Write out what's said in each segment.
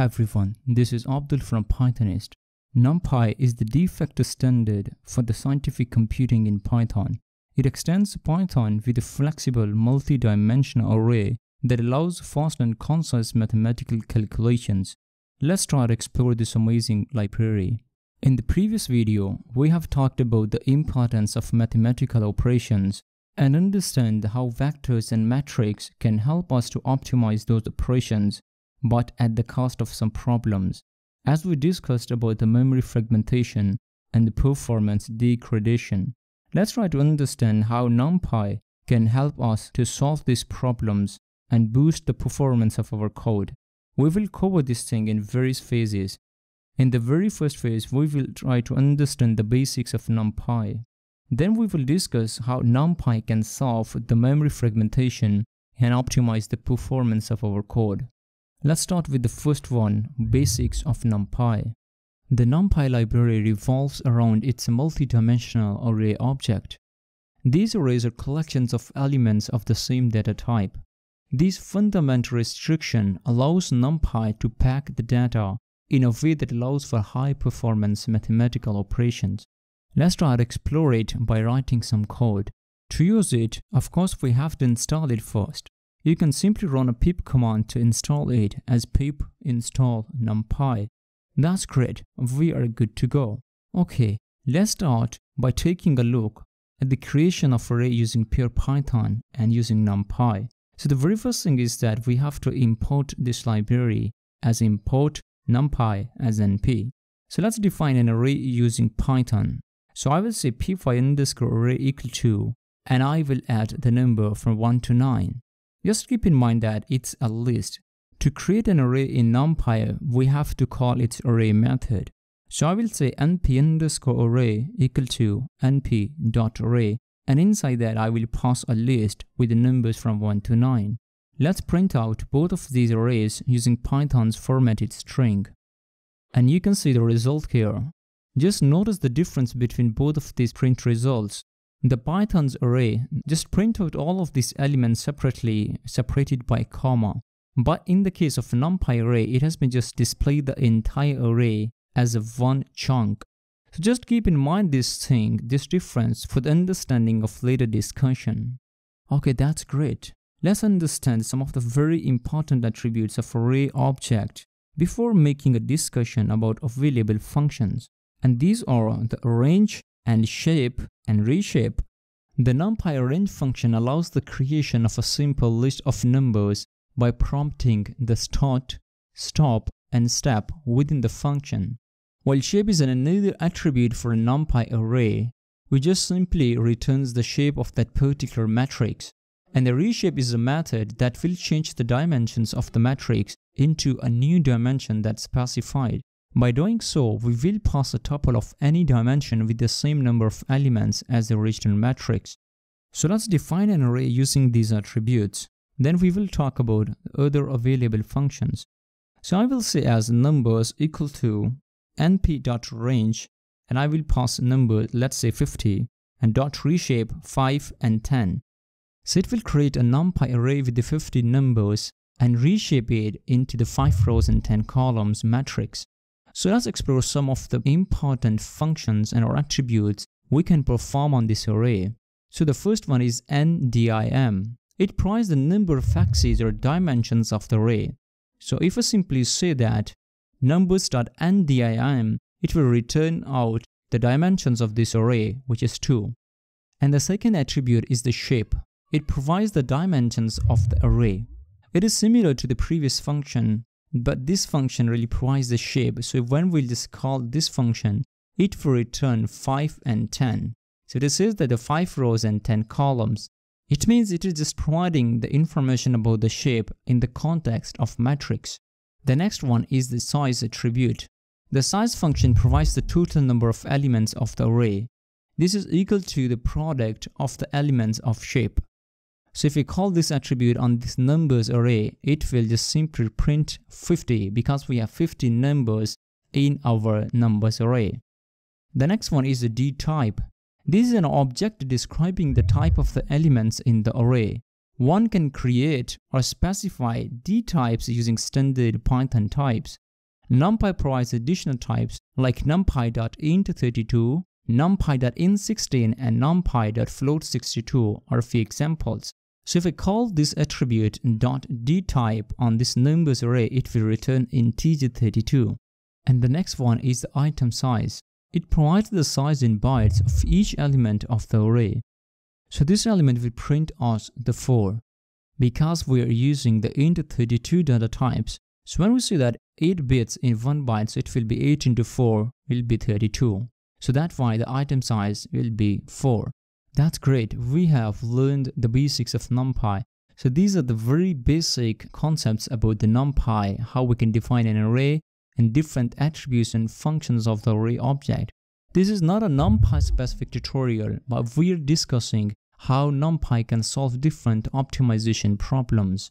Everyone, this is Abdul from Pythonist. NumPy is the de facto standard for the scientific computing in Python. It extends Python with a flexible multi-dimensional array that allows fast and concise mathematical calculations. Let's try to explore this amazing library. In the previous video, we have talked about the importance of mathematical operations and understand how vectors and matrices can help us to optimize those operations but at the cost of some problems. As we discussed about the memory fragmentation and the performance degradation, let's try to understand how NumPy can help us to solve these problems and boost the performance of our code. We will cover this thing in various phases. In the very first phase, we will try to understand the basics of NumPy. Then we will discuss how NumPy can solve the memory fragmentation and optimize the performance of our code. Let's start with the first one, basics of NumPy. The NumPy library revolves around its multi-dimensional array object. These arrays are collections of elements of the same data type. This fundamental restriction allows NumPy to pack the data in a way that allows for high-performance mathematical operations. Let's try to explore it by writing some code. To use it, of course we have to install it first. You can simply run a pip command to install it as pip install numpy. That's great, we are good to go. Okay, let's start by taking a look at the creation of array using pure Python and using numpy. So the very first thing is that we have to import this library as import numpy as np. So let's define an array using Python. So I will say py underscore array equal to and I will add the number from 1 to 9. Just keep in mind that it's a list. To create an array in NumPy, we have to call its array method. So I will say np underscore array equal to np.array and inside that I will pass a list with the numbers from 1 to 9. Let's print out both of these arrays using Python's formatted string. And you can see the result here. Just notice the difference between both of these print results. The Python's array just print out all of these elements separately, separated by comma. But in the case of NumPy array, it has been just displayed the entire array as a one chunk. So just keep in mind this thing, this difference for the understanding of later discussion. Okay, that's great. Let's understand some of the very important attributes of array object before making a discussion about available functions. And these are the arange and shape and reshape, the numpy arange function allows the creation of a simple list of numbers by prompting the start, stop, and step within the function. While shape is another attribute for a numpy array, we just simply returns the shape of that particular matrix. And the reshape is a method that will change the dimensions of the matrix into a new dimension that's specified. By doing so, we will pass a tuple of any dimension with the same number of elements as the original matrix. So let's define an array using these attributes. Then we will talk about other available functions. So I will say as numbers equal to np.range and I will pass number, let's say 50, and dot reshape 5 and 10. So it will create a numpy array with the 50 numbers and reshape it into the 5 rows and 10 columns matrix. So let's explore some of the important functions and or attributes we can perform on this array. So the first one is ndim. It provides the number of axes or dimensions of the array. So if I simply say that numbers.ndim, it will return out the dimensions of this array, which is 2. And the second attribute is the shape. It provides the dimensions of the array. It is similar to the previous function but this function really provides the shape. So when we just call this function, it will return 5 and 10. So this is that the 5 rows and 10 columns. It means it is just providing the information about the shape in the context of matrix. The next one is the size attribute. The size function provides the total number of elements of the array. This is equal to the product of the elements of shape. So if we call this attribute on this numbers array, it will just simply print 50 because we have 50 numbers in our numbers array. The next one is the dtype. This is an object describing the type of the elements in the array. One can create or specify dtypes using standard Python types. NumPy provides additional types like numpy.int32, numpy.int16 and numpy.float62 are few examples. So if I call this attribute dot .dtype on this numbers array, it will return integer 32. And the next one is the item size. It provides the size in bytes of each element of the array. So this element will print us the 4. Because we are using the int32 data types, so when we see that 8 bits in 1 byte, so it will be 8 into 4 will be 32. So that's why the item size will be 4. That's great. We have learned the basics of NumPy. So these are the very basic concepts about the NumPy, how we can define an array and different attributes and functions of the array object. This is not a NumPy specific tutorial, but we're discussing how NumPy can solve different optimization problems.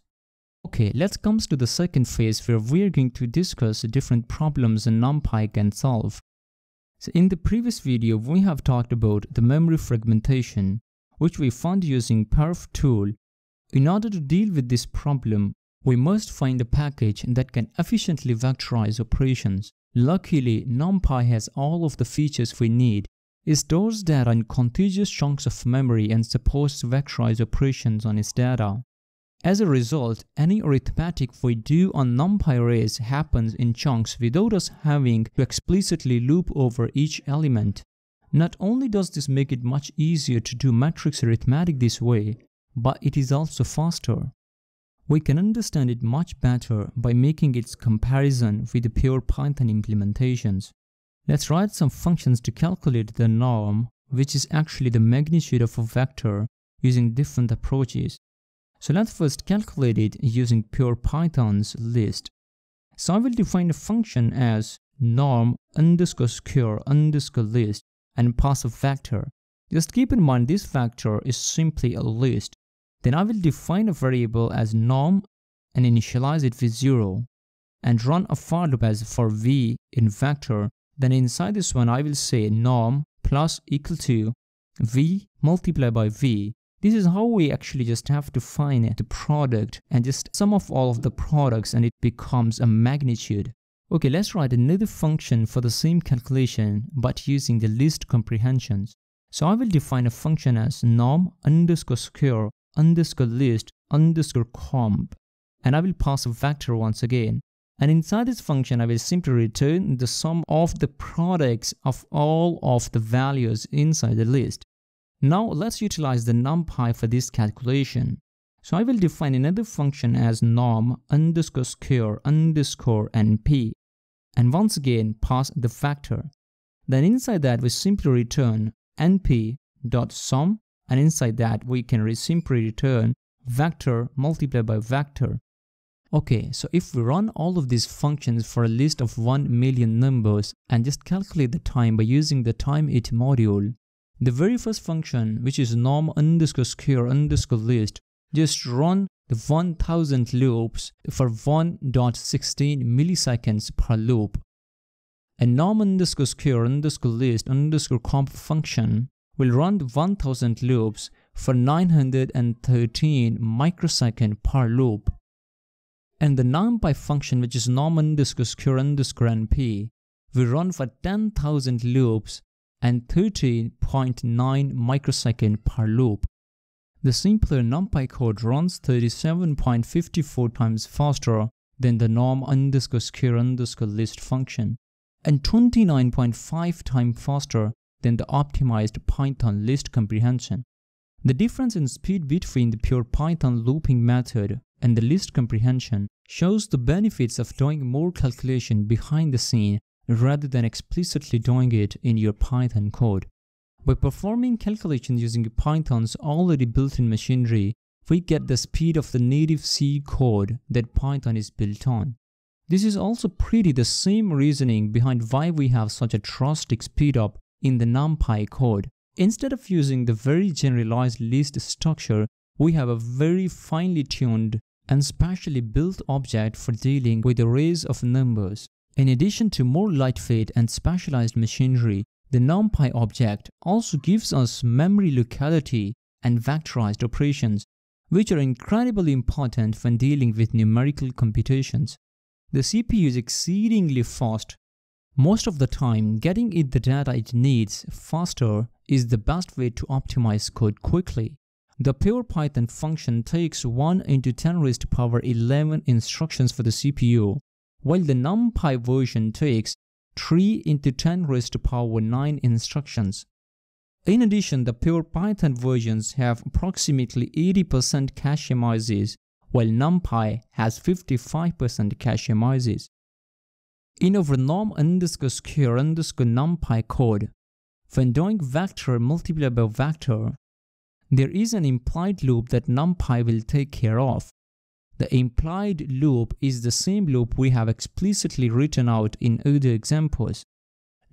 Okay, let's come to the second phase where we're going to discuss different problems NumPy can solve. So in the previous video, we have talked about the memory fragmentation, which we found using perf tool. In order to deal with this problem, we must find a package that can efficiently vectorize operations. Luckily, NumPy has all of the features we need. It stores data in contiguous chunks of memory and supports vectorize operations on its data. As a result, any arithmetic we do on NumPy arrays happens in chunks without us having to explicitly loop over each element. Not only does this make it much easier to do matrix arithmetic this way, but it is also faster. We can understand it much better by making its comparison with the pure Python implementations. Let's write some functions to calculate the norm, which is actually the magnitude of a vector using different approaches. So let's first calculate it using pure Python's list. So I will define a function as norm underscore square underscore list and pass a vector. Just keep in mind this vector is simply a list. Then I will define a variable as norm and initialize it with 0 and run a for loop as for v in vector. Then inside this one I will say norm plus equal to v multiplied by v this is how we actually just have to find the product and just sum of all of the products and it becomes a magnitude. Okay, let's write another function for the same calculation but using the list comprehensions. So I will define a function as norm underscore square underscore list underscore comp and I will pass a vector once again. And inside this function, I will simply return the sum of the products of all of the values inside the list. Now let's utilize the numpy for this calculation. So I will define another function as norm underscore square underscore np and once again pass the vector. Then inside that we simply return np dot sum and inside that we can simply return vector multiplied by vector. Okay, so if we run all of these functions for a list of 1 million numbers and just calculate the time by using the timeit module, the very first function, which is norm underscore square underscore list, just run the 1000 loops for 1.16 milliseconds per loop. A norm underscore square underscore list underscore comp function will run the 1000 loops for 913 microsecond per loop. And the numpy function, which is norm underscore square underscore np, will run for 10,000 loops and 13.9 microsecond per loop. The simpler NumPy code runs 37.54 times faster than the norm underscore square underscore list function and 29.5 times faster than the optimized Python list comprehension. The difference in speed between the pure Python looping method and the list comprehension shows the benefits of doing more calculation behind the scene rather than explicitly doing it in your Python code. By performing calculations using Python's already built-in machinery, we get the speed of the native C code that Python is built on. This is also pretty the same reasoning behind why we have such a drastic speedup in the NumPy code. Instead of using the very generalized list structure, we have a very finely tuned and specially built object for dealing with arrays of numbers. In addition to more light lightweight and specialized machinery, the NumPy object also gives us memory locality and vectorized operations, which are incredibly important when dealing with numerical computations. the CPU is exceedingly fast. Most of the time, getting it the data it needs faster is the best way to optimize code quickly. The pure Python function takes 1 into 10 raised to power 11 instructions for the CPU, while the NumPy version takes 3 into 10 raised to power 9 instructions. In addition, the pure Python versions have approximately 80% cache misses, while NumPy has 55% cache misses. In our norm underscore square underscore NumPy code, when doing vector multiplied by vector, there is an implied loop that NumPy will take care of. The implied loop is the same loop we have explicitly written out in other examples.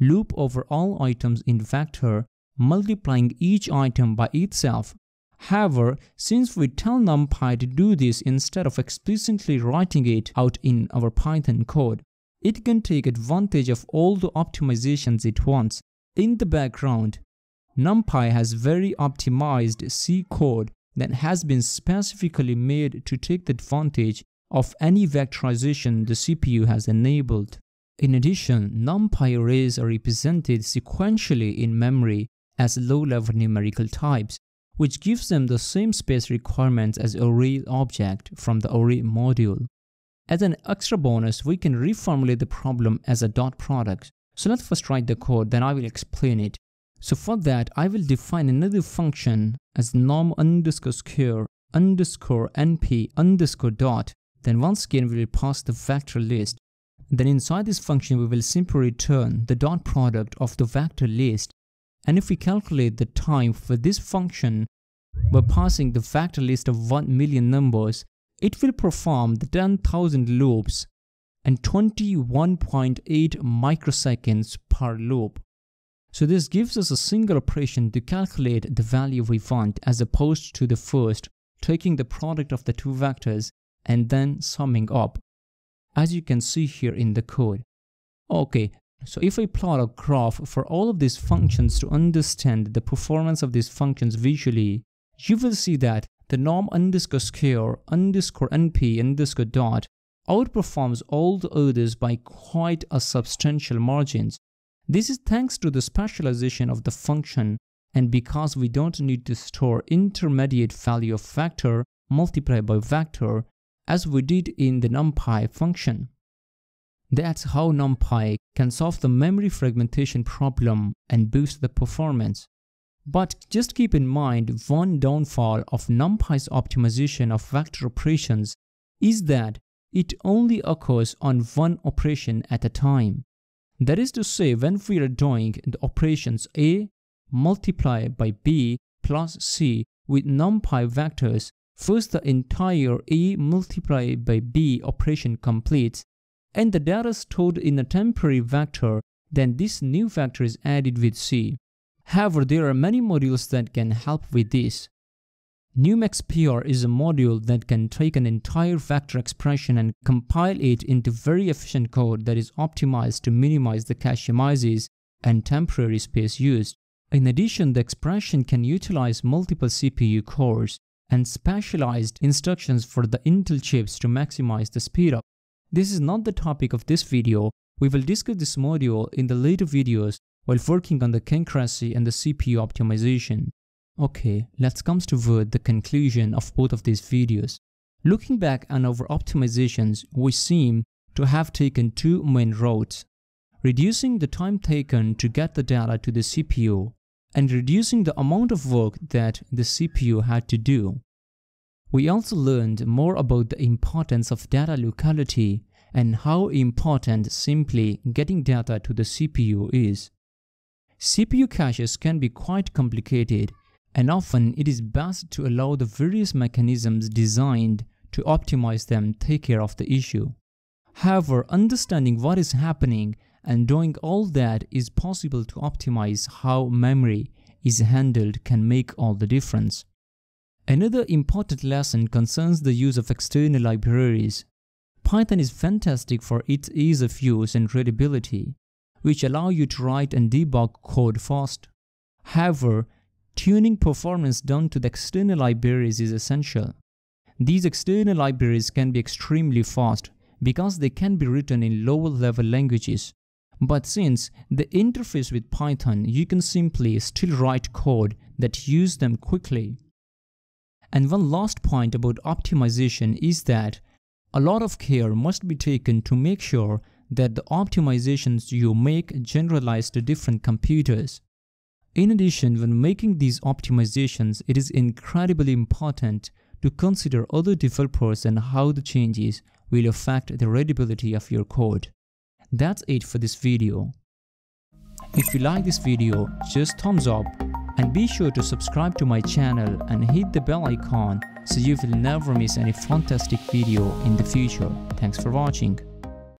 Loop over all items in vector, multiplying each item by itself. However, since we tell NumPy to do this instead of explicitly writing it out in our Python code, it can take advantage of all the optimizations it wants. In the background, NumPy has very optimized C code that has been specifically made to take advantage of any vectorization the CPU has enabled. In addition, NumPy arrays are represented sequentially in memory as low-level numerical types, which gives them the same space requirements as array object from the array module. As an extra bonus, we can reformulate the problem as a dot product. So let's first write the code, then I will explain it. So for that, I will define another function as norm underscore square underscore np underscore dot. Then once again, we will pass the vector list. Then inside this function, we will simply return the dot product of the vector list. And if we calculate the time for this function by passing the vector list of 1 million numbers, it will perform the 10,000 loops and 21.8 microseconds per loop. So this gives us a single operation to calculate the value we want as opposed to the first, taking the product of the two vectors and then summing up, as you can see here in the code. Okay, so if I plot a graph for all of these functions to understand the performance of these functions visually, you will see that the norm underscore square underscore np underscore dot outperforms all the others by quite a substantial margins. This is thanks to the specialization of the function and because we don't need to store intermediate value of vector multiplied by vector as we did in the numpy function. That's how numpy can solve the memory fragmentation problem and boost the performance. But just keep in mind one downfall of numpy's optimization of vector operations is that it only occurs on one operation at a time. That is to say, when we are doing the operations a multiplied by b plus c with numpy vectors, first the entire a multiplied by b operation completes and the data stored in a temporary vector, then this new vector is added with c. However, there are many modules that can help with this. NumXPR is a module that can take an entire vector expression and compile it into very efficient code that is optimized to minimize the cache misses and temporary space used. In addition, the expression can utilize multiple CPU cores and specialized instructions for the Intel chips to maximize the speedup. This is not the topic of this video. We will discuss this module in the later videos while working on the concurrency and the CPU optimization. Okay, let's come toward the conclusion of both of these videos. Looking back on our optimizations, we seem to have taken two main routes, reducing the time taken to get the data to the CPU and reducing the amount of work that the CPU had to do. We also learned more about the importance of data locality and how important simply getting data to the CPU is. CPU caches can be quite complicated and often it is best to allow the various mechanisms designed to optimize them take care of the issue. However, understanding what is happening and doing all that is possible to optimize how memory is handled can make all the difference. Another important lesson concerns the use of external libraries. Python is fantastic for its ease of use and readability, which allow you to write and debug code fast. However, Tuning performance done to the external libraries is essential. These external libraries can be extremely fast, because they can be written in lower level languages. But since the interface with Python, you can simply still write code that use them quickly. And one last point about optimization is that a lot of care must be taken to make sure that the optimizations you make generalize to different computers. In addition, when making these optimizations, it is incredibly important to consider other developers and how the changes will affect the readability of your code. That's it for this video. If you like this video, just thumbs up and be sure to subscribe to my channel and hit the bell icon so you will never miss any fantastic video in the future. Thanks for watching.